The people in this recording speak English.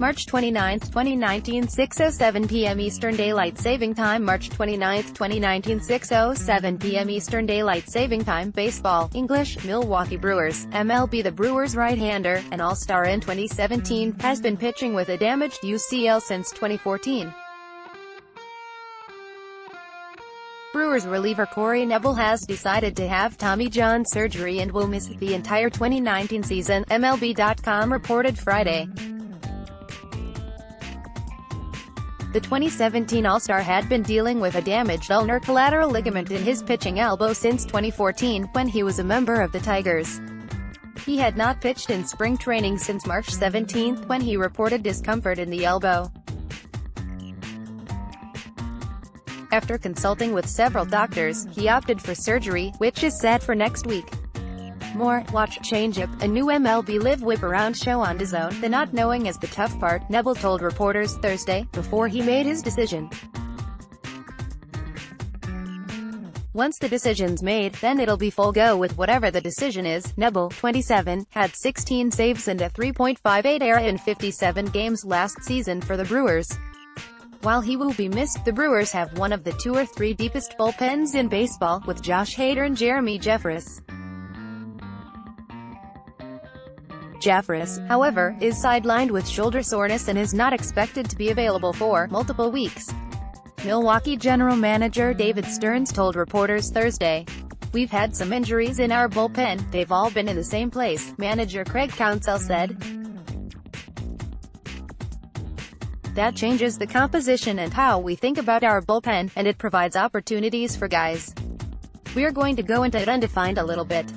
March 29, 2019 6.07 p.m. Eastern Daylight Saving Time March 29, 2019 6.07 p.m. Eastern Daylight Saving Time Baseball, English, Milwaukee Brewers, MLB The Brewers right-hander, an all-star in 2017, has been pitching with a damaged UCL since 2014. Brewers reliever Corey Knebel has decided to have Tommy John surgery and will miss the entire 2019 season, MLB.com reported Friday. The 2017 All-Star had been dealing with a damaged ulnar collateral ligament in his pitching elbow since 2014, when he was a member of the Tigers. He had not pitched in spring training since March 17, when he reported discomfort in the elbow. After consulting with several doctors, he opted for surgery, which is set for next week. More, watch Changeup, a new MLB Live Whip Around show on DAZN. The not knowing is the tough part, Knebel told reporters Thursday, before he made his decision. Once the decision's made, then it'll be full go with whatever the decision is. Knebel, 27, had 16 saves and a 3.58 ERA in 57 games last season for the Brewers. While he will be missed, the Brewers have one of the two or three deepest bullpens in baseball, with Josh Hader and Jeremy Jeffress. Jeffress, however, is sidelined with shoulder soreness and is not expected to be available for multiple weeks. Milwaukee general manager David Stearns told reporters Thursday. We've had some injuries in our bullpen, they've all been in the same place, manager Craig Counsell said. That changes the composition and how we think about our bullpen, and it provides opportunities for guys. We're going to go into it undefined a little bit.